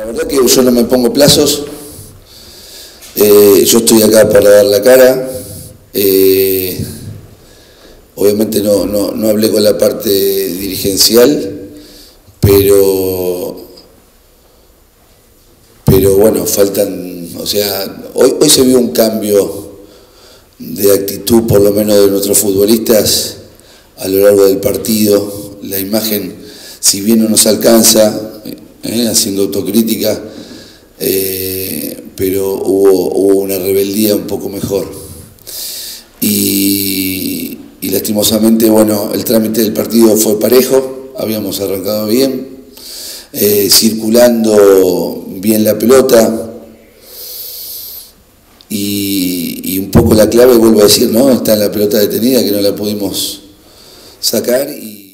La verdad que yo no me pongo plazos, eh, yo estoy acá para dar la cara, eh, obviamente no, no, hablé con la parte dirigencial, pero, pero bueno, faltan, o sea, hoy, hoy se vio un cambio de actitud por lo menos de nuestros futbolistas a lo largo del partido, la imagen, si bien no nos alcanza, eh, haciendo autocrítica, eh, pero hubo, una rebeldía un poco mejor. Y, lastimosamente, bueno, el trámite del partido fue parejo, habíamos arrancado bien, eh, circulando bien la pelota, y, un poco la clave, vuelvo a decir, ¿no? Está en la pelota detenida que no la pudimos sacar y